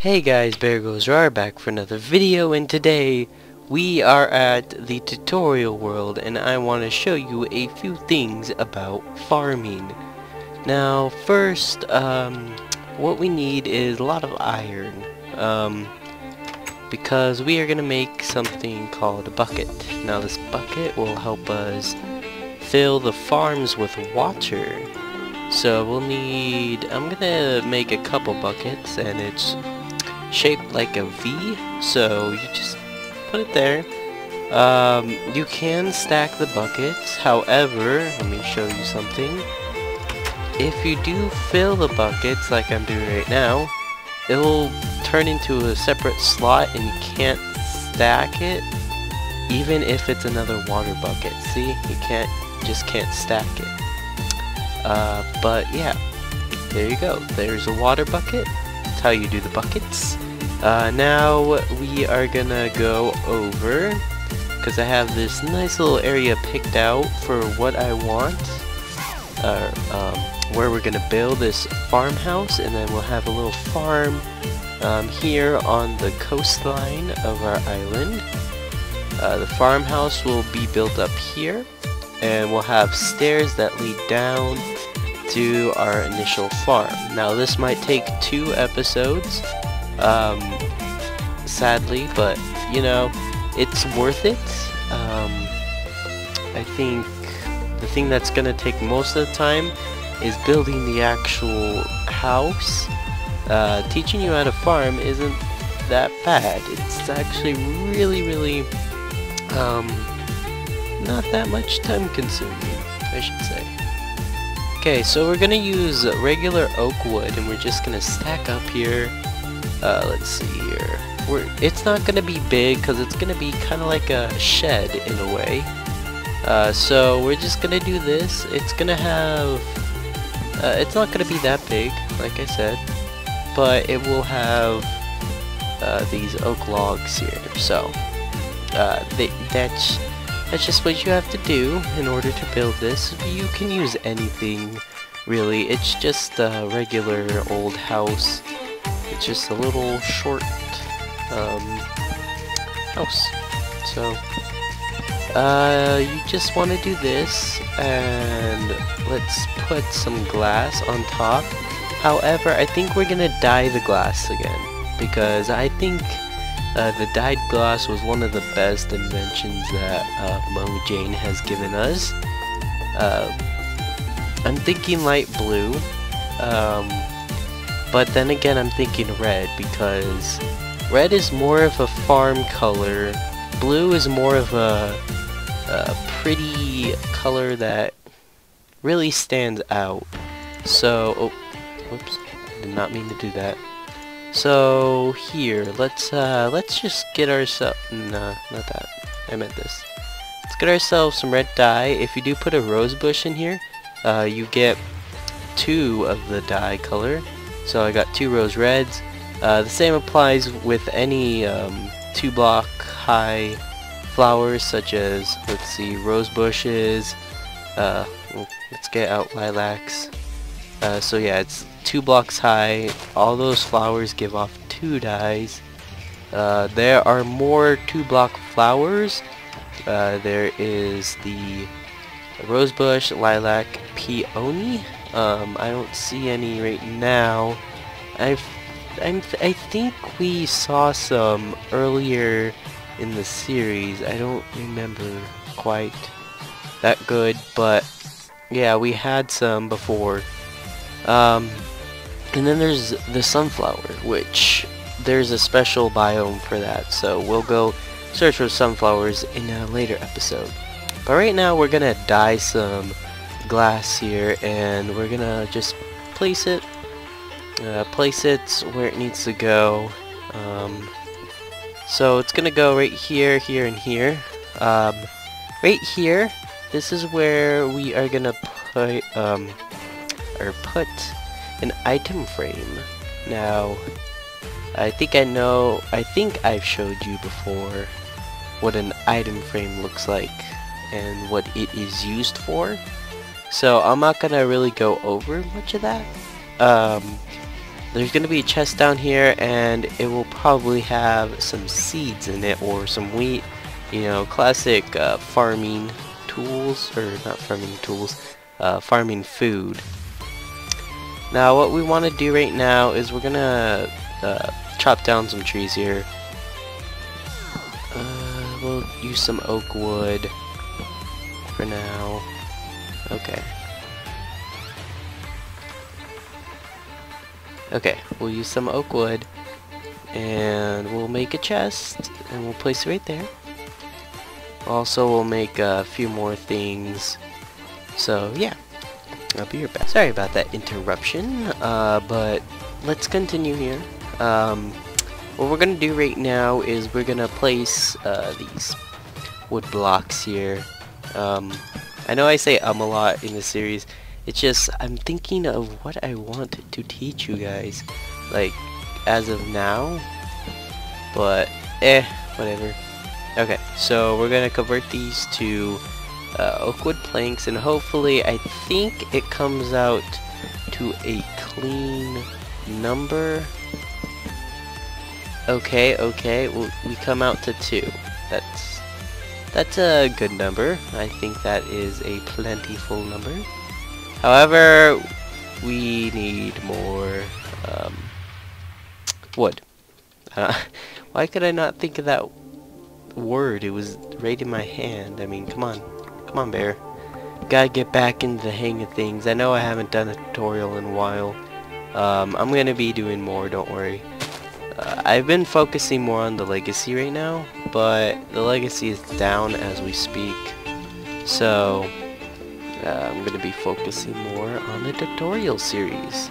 Hey guys, Bear Goes Rawr back for another video and today we are at the tutorial world and I want to show you a few things about farming. Now first, um, what we need is a lot of iron um, because we are going to make something called a bucket. Now this bucket will help us fill the farms with water. So we'll need, I'm gonna make a couple buckets and it's shaped like a V, so you just put it there. Um, you can stack the buckets, however, let me show you something. If you do fill the buckets like I'm doing right now, it will turn into a separate slot and you can't stack it even if it's another water bucket. See, you can't, just can't stack it. Uh, but yeah, there you go. There's a water bucket. That's how you do the buckets. Uh, now we are gonna go over because I have this nice little area picked out for what I want. Uh, um, where we're gonna build this farmhouse and then we'll have a little farm um, here on the coastline of our island. Uh, the farmhouse will be built up here and we'll have stairs that lead down to our initial farm. Now this might take two episodes, um, sadly, but you know, it's worth it. Um, I think the thing that's gonna take most of the time is building the actual house. Uh, teaching you how to farm isn't that bad. It's actually really, really um, not that much time consuming, I should say. Okay, so we're gonna use regular oak wood and we're just gonna stack up here. Uh, let's see here. We're, it's not gonna be big because it's gonna be kind of like a shed in a way. Uh, so we're just gonna do this. It's gonna have, uh, it's not gonna be that big, like I said, but it will have uh, these oak logs here. So uh, that's that's just what you have to do in order to build this. You can use anything, really. It's just a regular old house. It's just a little short um, house. So, uh, you just want to do this, and let's put some glass on top. However, I think we're gonna dye the glass again, because I think uh, the dyed glass was one of the best inventions that uh, Jane has given us. Uh, I'm thinking light blue, um, but then again I'm thinking red because red is more of a farm color, blue is more of a, a pretty color that really stands out. So, oh, whoops, did not mean to do that. So here, let's uh, let's just get ourselves. No, not that. I meant this. Let's get ourselves some red dye. If you do put a rose bush in here, uh, you get two of the dye color. So I got two rose reds. Uh, the same applies with any um, two block high flowers such as let's see rose bushes. Uh, let's get out lilacs. Uh, so yeah, it's two blocks high. All those flowers give off two dyes. Uh, there are more two block flowers. Uh, there is the rosebush, lilac, peony. Um, I don't see any right now. I've, I'm, I think we saw some earlier in the series. I don't remember quite that good, but yeah, we had some before. Um, and then there's the sunflower, which there's a special biome for that, so we'll go search for sunflowers in a later episode. But right now we're gonna dye some glass here, and we're gonna just place it, uh, place it where it needs to go. Um, so it's gonna go right here, here, and here. Um, right here, this is where we are gonna put, um, or put an item frame. Now, I think I know, I think I've showed you before what an item frame looks like and what it is used for. So I'm not gonna really go over much of that. Um, there's gonna be a chest down here and it will probably have some seeds in it or some wheat you know classic uh, farming tools or not farming tools uh, farming food now what we want to do right now is we're gonna uh, chop down some trees here uh, we'll use some oak wood for now okay Okay, we'll use some oak wood and we'll make a chest and we'll place it right there. Also, we'll make a few more things. So, yeah. I'll be right back. Sorry about that interruption, uh, but let's continue here. Um, what we're to do right now is we're to place uh, these wood blocks here. Um, I know I say um a lot in this series, it's just, I'm thinking of what I want to teach you guys, like, as of now, but, eh, whatever. Okay, so we're gonna convert these to uh, oakwood planks, and hopefully, I think it comes out to a clean number. Okay, okay, well, we come out to two. That's that's a good number. I think that is a plentiful number. However, we need more um, wood. Uh, why could I not think of that word? It was right in my hand. I mean, come on. Come on, bear. Gotta get back into the hang of things. I know I haven't done a tutorial in a while. Um, I'm gonna be doing more, don't worry. Uh, I've been focusing more on the legacy right now, but the legacy is down as we speak. So, uh, I'm going to be focusing more on the tutorial series.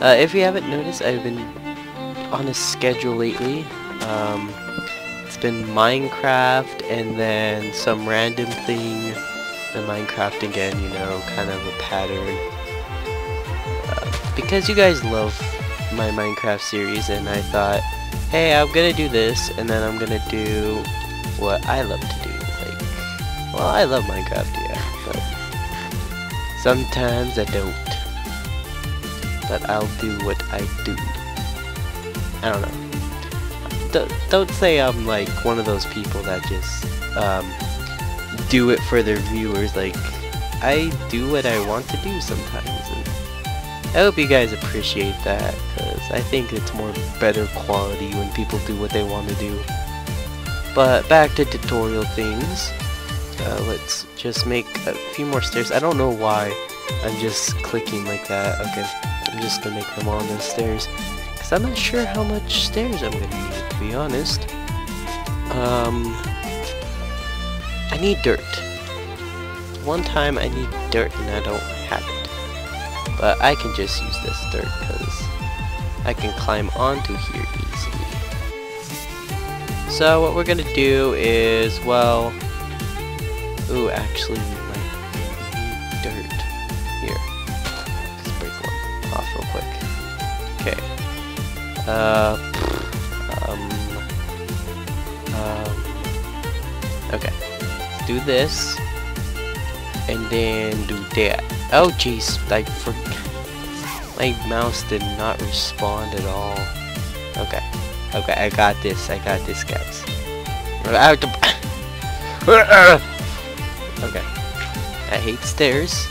Uh, if you haven't noticed, I've been on a schedule lately. Um, been Minecraft and then some random thing, then Minecraft again, you know, kind of a pattern. Uh, because you guys love my Minecraft series and I thought, hey, I'm gonna do this and then I'm gonna do what I love to do. Like, well, I love Minecraft, yeah, but Sometimes I don't. But I'll do what I do. I don't know. D don't say I'm like one of those people that just um, do it for their viewers. Like, I do what I want to do sometimes. And I hope you guys appreciate that because I think it's more better quality when people do what they want to do. But back to tutorial things. Uh, let's just make a few more stairs. I don't know why I'm just clicking like that. Okay, I'm just gonna make them on the stairs. I'm not sure how much stairs I'm gonna need, to be honest. Um, I need dirt. One time I need dirt and I don't have it. But I can just use this dirt because I can climb onto here easily. So what we're gonna do is, well, Ooh, actually, Uh, um, um, okay. Do this. And then do that. Oh, jeez. I forgot. My mouse did not respond at all. Okay. Okay, I got this. I got this, guys. I have to... Okay. I hate stairs.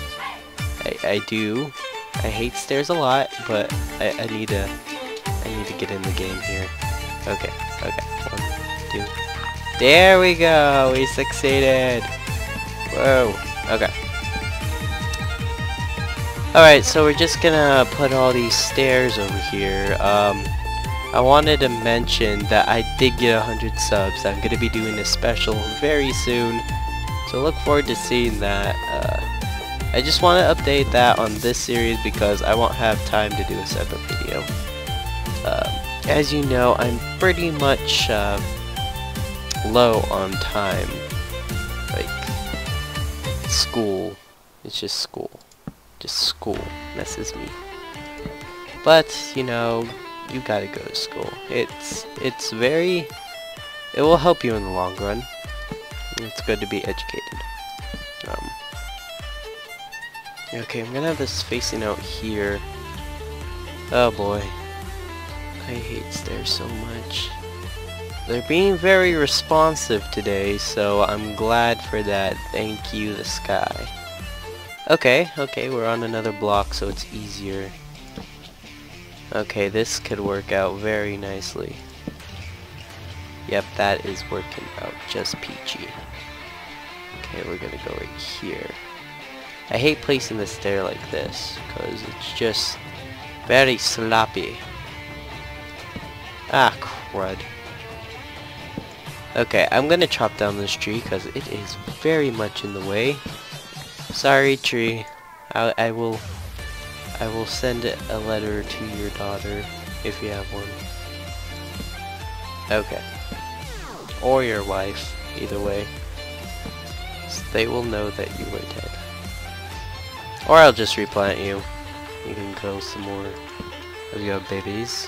I, I do. I hate stairs a lot, but I, I need to get in the game here. Okay, okay. One, two. There we go! We succeeded! Whoa. Okay. Alright, so we're just gonna put all these stairs over here. Um, I wanted to mention that I did get 100 subs. I'm gonna be doing a special very soon. So look forward to seeing that. Uh, I just want to update that on this series because I won't have time to do a separate video. Uh, as you know, I'm pretty much uh, low on time. Like, school. It's just school. Just school messes me. But, you know, you gotta go to school. It's, it's very, it will help you in the long run it's good to be educated. Um, okay, I'm gonna have this facing out here. Oh boy. I hate stairs so much. They're being very responsive today, so I'm glad for that. Thank you, the sky. Okay, okay, we're on another block, so it's easier. Okay, this could work out very nicely. Yep, that is working out just peachy. Okay, we're gonna go right here. I hate placing the stair like this, because it's just very sloppy. Ah, crud. Okay, I'm gonna chop down this tree because it is very much in the way. Sorry, tree. I, I will I will send a letter to your daughter if you have one. Okay. Or your wife, either way. So they will know that you were dead. Or I'll just replant you. You can grow some more of your babies.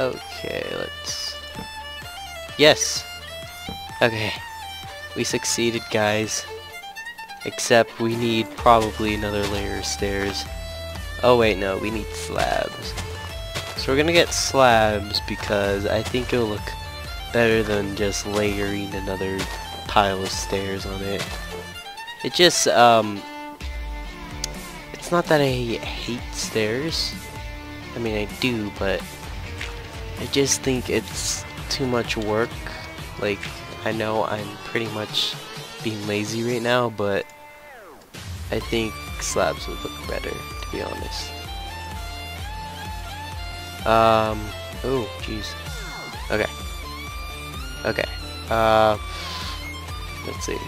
Okay, let's... Yes! Okay. We succeeded, guys. Except we need probably another layer of stairs. Oh wait, no, we need slabs. So we're gonna get slabs because I think it'll look better than just layering another pile of stairs on it. It just, um... It's not that I hate stairs. I mean, I do, but... I just think it's too much work. Like, I know I'm pretty much being lazy right now, but I think slabs would look better, to be honest. Um, oh, jeez. Okay. Okay. Uh, let's see.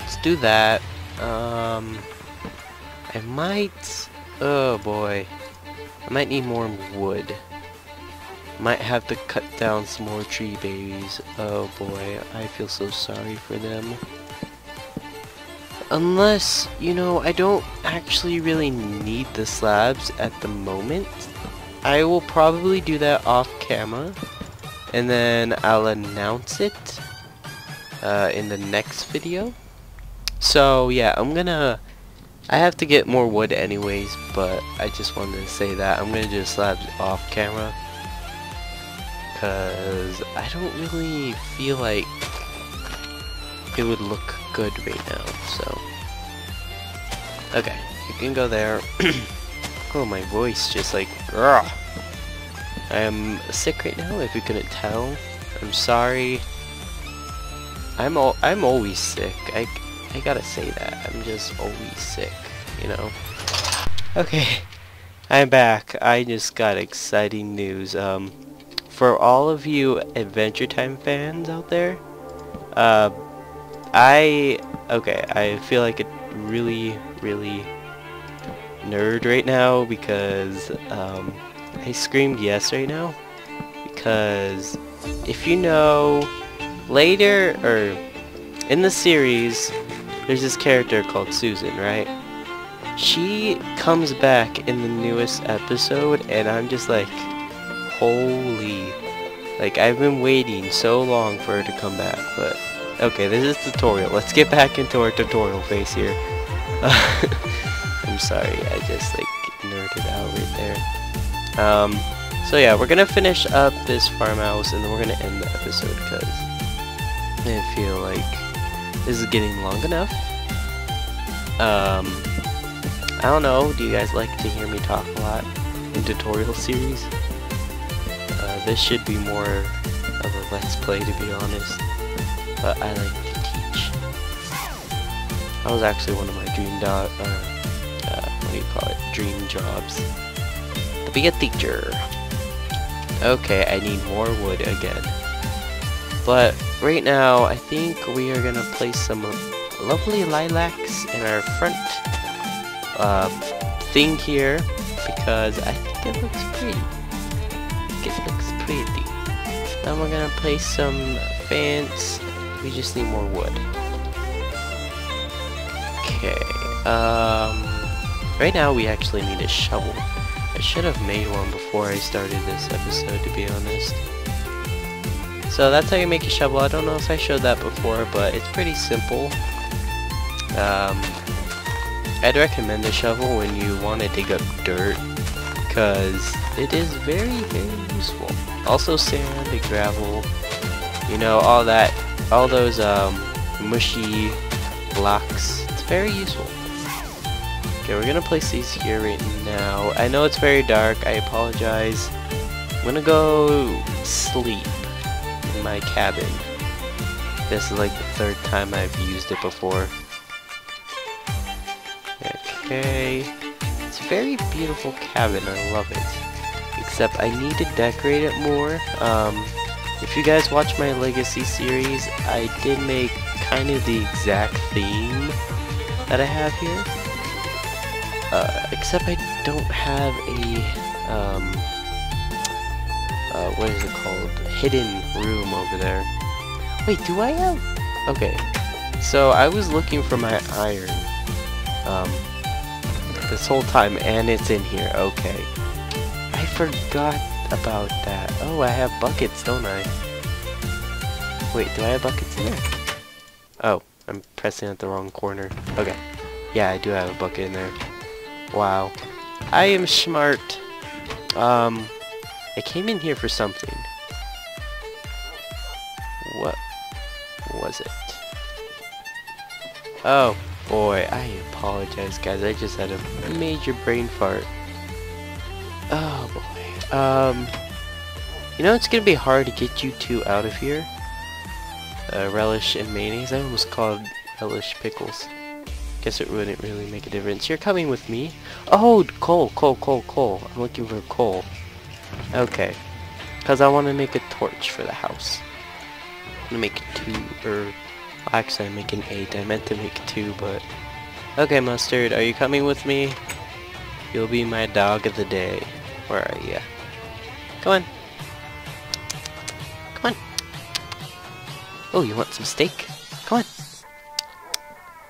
Let's do that. Um, I might, oh boy. I might need more wood. Might have to cut down some more tree babies. Oh boy, I feel so sorry for them. Unless, you know, I don't actually really need the slabs at the moment. I will probably do that off camera. And then I'll announce it uh, in the next video. So yeah, I'm gonna... I have to get more wood anyways, but I just wanted to say that. I'm gonna do slabs off camera because I don't really feel like it would look good right now, so. Okay, you can go there. oh, my voice just like, Ugh. I am sick right now, if you couldn't tell. I'm sorry. I'm I'm always sick. I, I gotta say that. I'm just always sick, you know? Okay, I'm back. I just got exciting news. Um, for all of you Adventure Time fans out there, uh, I, okay, I feel like a really, really nerd right now because um, I screamed yes right now because if you know, later, or in the series, there's this character called Susan, right? She comes back in the newest episode and I'm just like, Holy. Like, I've been waiting so long for her to come back, but... Okay, this is tutorial. Let's get back into our tutorial phase here. I'm sorry, I just, like, nerded out right there. Um, so yeah, we're gonna finish up this farmhouse, and then we're gonna end the episode, because I feel like this is getting long enough. Um, I don't know, do you guys like to hear me talk a lot in tutorial series? This should be more of a let's play to be honest. But I like to teach. That was actually one of my dream dot uh, uh, what do you call it? Dream jobs. To be a teacher. Okay, I need more wood again. But right now, I think we are gonna place some lovely lilacs in our front uh, thing here because I think it looks pretty. Then we're gonna place some fence. We just need more wood. Okay. Um, right now we actually need a shovel. I should have made one before I started this episode, to be honest. So that's how you make a shovel. I don't know if I showed that before, but it's pretty simple. Um, I'd recommend a shovel when you want to dig up dirt because it is very, very useful. Also sand and gravel, you know, all that, all those um, mushy blocks. It's very useful. Okay, we're gonna place these here right now. I know it's very dark, I apologize. I'm gonna go sleep in my cabin. This is like the third time I've used it before. Okay. It's very beautiful cabin, I love it. Except I need to decorate it more. Um, if you guys watch my Legacy series, I did make kind of the exact theme that I have here. Uh, except I don't have a, um, uh, what is it called? Hidden room over there. Wait, do I have? Okay. So I was looking for my iron. Um, this whole time, and it's in here. Okay. I forgot about that. Oh, I have buckets, don't I? Wait, do I have buckets in there? Oh, I'm pressing at the wrong corner. Okay. Yeah, I do have a bucket in there. Wow. I am smart. Um, I came in here for something. What was it? Oh, boy, I apologize, guys. I just had a major brain fart. Oh, boy. Um, you know, it's gonna be hard to get you two out of here. Uh, relish and mayonnaise. I almost called relish pickles. Guess it wouldn't really make a difference. You're coming with me. Oh, coal, coal, coal, coal. I'm looking for coal. Okay. Because I want to make a torch for the house. I'm going to make two, or... Actually, I'm making eight. I meant to make two, but... Okay, Mustard, are you coming with me? You'll be my dog of the day. Where are you? Come on. Come on. Oh, you want some steak? Come on.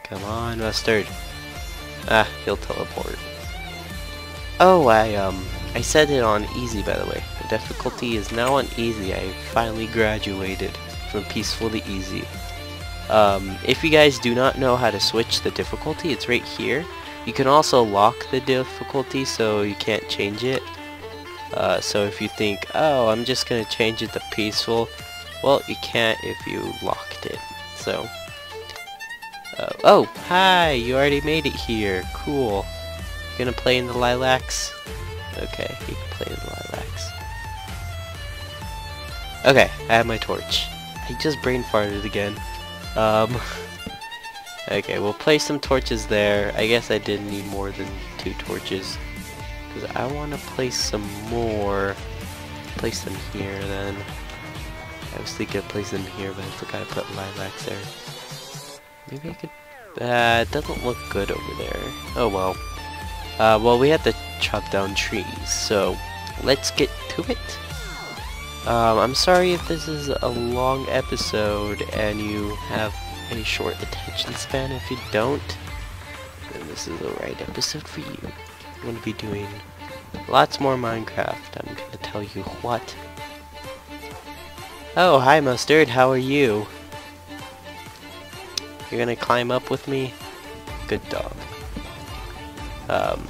Come on, Mustard. Ah, he'll teleport. Oh, I, um, I set it on easy, by the way. The difficulty is now on easy. I finally graduated from peaceful to easy. Um, if you guys do not know how to switch the difficulty, it's right here. You can also lock the difficulty so you can't change it. Uh, so if you think, oh, I'm just going to change it to peaceful, well, you can't if you locked it. So, uh, oh, hi, you already made it here. Cool. You gonna play in the lilacs? Okay, you can play in the lilacs. Okay, I have my torch. I just brain farted again. Um, okay, we'll place some torches there. I guess I did need more than two torches. Because I want to place some more. Place them here then. I was thinking of placing them here, but I forgot to put lilacs there. Maybe I could... Uh, it doesn't look good over there. Oh well. Uh, well, we have to chop down trees, so let's get to it. Um, I'm sorry if this is a long episode and you have a short attention span. If you don't, then this is the right episode for you. I'm going to be doing lots more Minecraft. I'm going to tell you what. Oh, hi Mustard, how are you? You're gonna climb up with me? Good dog. Um,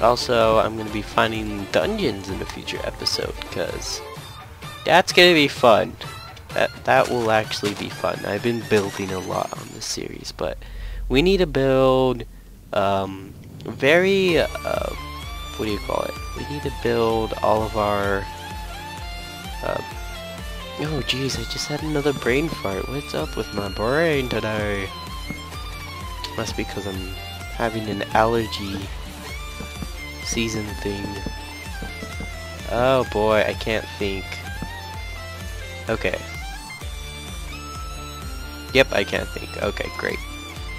also, I'm gonna be finding dungeons in a future episode, because that's gonna be fun. That, that will actually be fun. I've been building a lot on this series, but we need to build um, very, uh, what do you call it? We need to build all of our uh, Oh jeez, I just had another brain fart. What's up with my brain today? Must be because I'm having an allergy season thing. Oh boy, I can't think. Okay. Yep, I can't think. Okay, great.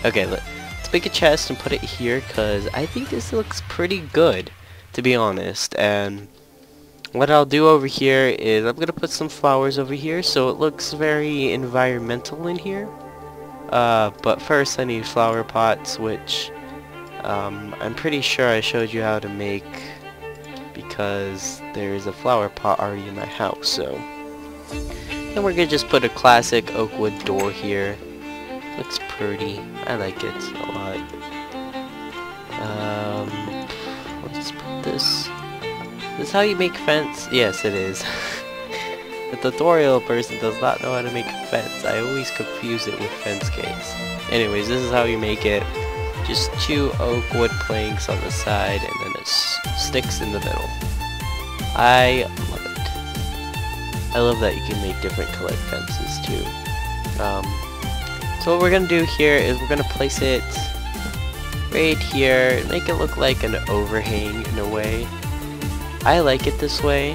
Okay, let, let's make a chest and put it here because I think this looks pretty good, to be honest. And what I'll do over here is I'm gonna put some flowers over here so it looks very environmental in here uh, but first I need flower pots which um, I'm pretty sure I showed you how to make because there's a flower pot already in my house so and we're gonna just put a classic oak wood door here looks pretty I like it a lot um, let's put this This is how you make fence? Yes, it is. the tutorial person does not know how to make fence. I always confuse it with fence gates. Anyways, this is how you make it. Just two oak wood planks on the side and then it sticks in the middle. I. I love that you can make different colored fences too. Um, so what we're going to do here is we're going to place it right here, make it look like an overhang in a way. I like it this way.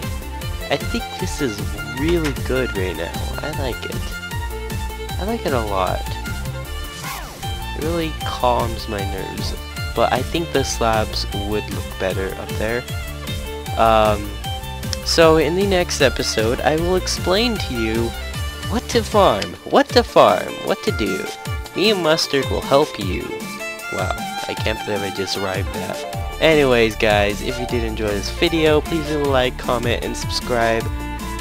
I think this is really good right now. I like it. I like it a lot. It really calms my nerves. But I think the slabs would look better up there. Um, so in the next episode, I will explain to you what to farm, what to farm, what to do. Me and Mustard will help you. Wow, I can't believe I just arrived that. Anyways guys, if you did enjoy this video, please leave a like, comment, and subscribe.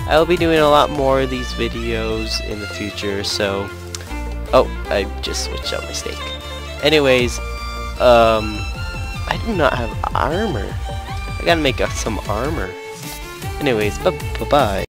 I will be doing a lot more of these videos in the future, so... Oh, I just switched out my steak. Anyways, um... I do not have armor. I gotta make up some armor. Anyways, bye-bye.